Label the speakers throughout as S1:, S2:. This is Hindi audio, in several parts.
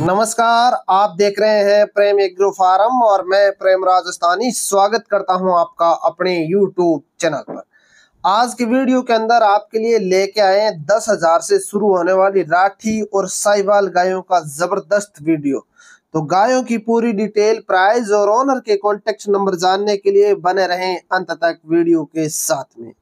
S1: नमस्कार, आप देख रहे हैं प्रेम एग्रो फार्म और मैं प्रेम राजस्थानी स्वागत करता हूँ आपका अपने यूट्यूब चैनल पर। आज की वीडियो के अंदर आपके लिए लेके आए हैं दस हज़ार से शुरू होने वाली राठी और साइवाल गायों का ज़बरदस्त वीडियो। तो गायों की पूरी डिटेल, प्राइस और ओनर के कॉन्टेक्ट नंबर जानने के लिए बने रहें अंत तक वीडियो के साथ में।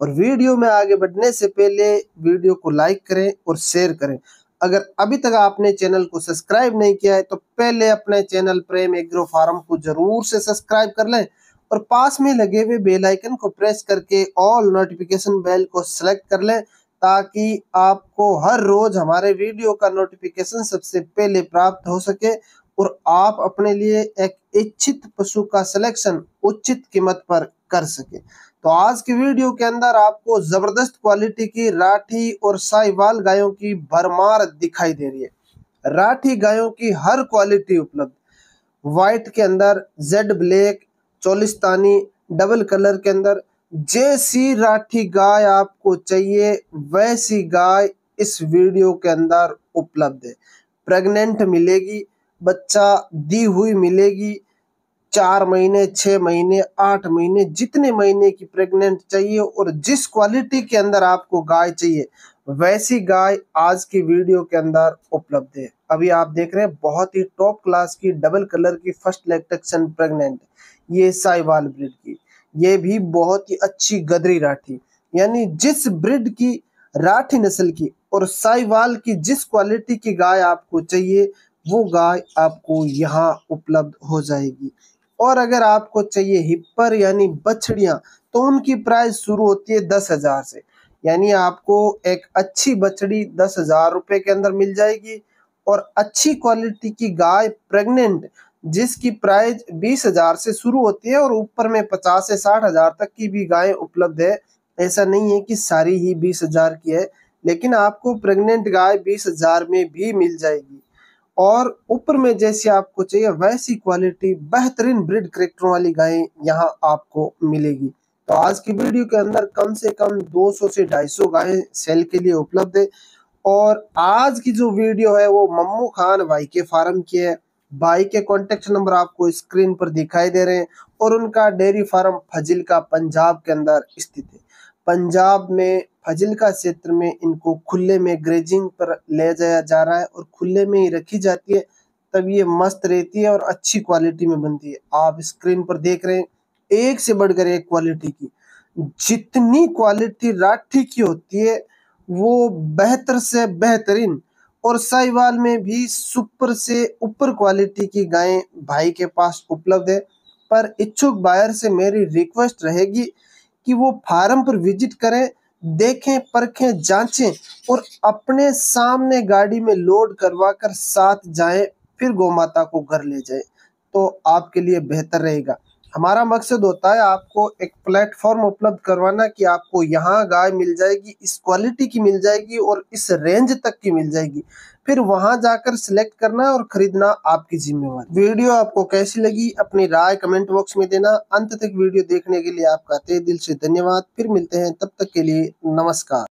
S1: और वीडियो में आगे बढ़ने से पहले वीडियो को लाइक करें और शेयर करें। अगर अभी तक आपने चैनल को सब्सक्राइब नहीं किया है तो पहले अपने चैनल प्रेम एग्रो फार्म को ज़रूर से सब्सक्राइब कर लें और पास में लगे हुए बेल आइकन को प्रेस करके ऑल नोटिफिकेशन बेल को सिलेक्ट कर लें। ताकि आपको हर रोज हमारे वीडियो का नोटिफिकेशन सबसे पहले प्राप्त हो सके और आप अपने लिए एक इच्छित पशु का सिलेक्शन उचित कीमत पर कर सके। तो आज की वीडियो के अंदर आपको ज़बरदस्त क्वालिटी की राठी और साहिवाल गायों की भरमार दिखाई दे रही है। राठी गायों की हर क्वालिटी उपलब्ध। व्हाइट के अंदर jet black Cholistani double colour के अंदर जैसी राठी गाय आपको चाहिए, वैसी गाय इस वीडियो के अंदर उपलब्ध है। प्रेग्नेंट मिलेगी, बच्चा दी हुई मिलेगी, चार महीने, छह महीने, आठ महीने, जितने महीने की प्रेग्नेंट चाहिए और जिस क्वालिटी के अंदर आपको गाय चाहिए, वैसी गाय आज की वीडियो के अंदर उपलब्ध है। अभी आप देख रहे हैं, बहुत ही टॉप क्लास की डबल कलर की फ़र्स्ट लेक्टेक्शन प्रेग्नेंट ये साइवाल ब्रिड की। ये भी बहुत ही अच्छी गदरी राठी। यानी जिस ब्रिड की राठी नस्ल की और साइवाल की जिस क्वालिटी की गाय आपको चाहिए, वो गाय आपको यहाँ उपलब्ध हो जाएगी। और अगर आपको चाहिए हिप्पर यानी बछड़िया तो उनकी प्राइस शुरू होती है दस हज़ार से। यानी आपको एक अच्छी बछड़ी दस हज़ार रुपए के अंदर मिल जाएगी और अच्छी क्वालिटी की गाय प्रेग्नेंट जिसकी प्राइस बीस हज़ार से शुरू होती है और ऊपर में पचास से साठ हज़ार तक की भी गाय उपलब्ध है। ऐसा नहीं है कि सारी ही बीस हज़ार की है, लेकिन आपको प्रेग्नेंट गाय बीस हज़ार में भी मिल जाएगी। और ऊपर में जैसी आपको चाहिए, वैसी क्वालिटी बेहतरीन ब्रिड करेक्टरों वाली गायें यहाँ आपको मिलेगी। तो आज की वीडियो के अंदर कम से कम 200 से 250 गायें सेल के लिए उपलब्ध है। और आज की जो वीडियो है वो मम्मू खान वाई के फार्म की है। भाई के कॉन्टेक्ट नंबर आपको स्क्रीन पर दिखाई दे रहे हैं और उनका डेयरी फार्म फजिल का पंजाब के अंदर स्थित है। पंजाब में फजिल का क्षेत्र में इनको खुले में ग्रेजिंग पर ले जाया जा रहा है और खुले में ही रखी जाती है, तब ये मस्त रहती है और अच्छी क्वालिटी में बनती है। आप स्क्रीन पर देख रहे हैं, एक से बढ़कर एक क्वालिटी की। जितनी क्वालिटी राठी की होती है, वो बेहतर से बेहतरीन और साहिवाल में भी सुपर से ऊपर क्वालिटी की गायें भाई के पास उपलब्ध है। पर इच्छुक बायर से मेरी रिक्वेस्ट रहेगी कि वो फार्म पर विज़िट करें, देखें, परखें, जांचें और अपने सामने गाड़ी में लोड करवा कर साथ जाएँ, फिर गौ माता को घर ले जाए। तो आपके लिए बेहतर रहेगा। हमारा मकसद होता है आपको एक प्लेटफॉर्म उपलब्ध करवाना कि आपको यहाँ गाय मिल जाएगी, इस क्वालिटी की मिल जाएगी और इस रेंज तक की मिल जाएगी। फिर वहाँ जाकर सिलेक्ट करना और खरीदना आपकी जिम्मेवारी। वीडियो आपको कैसी लगी, अपनी राय कमेंट बॉक्स में देना। अंत तक वीडियो देखने के लिए आपका तय दिल से धन्यवाद। फिर मिलते हैं, तब तक के लिए नमस्कार।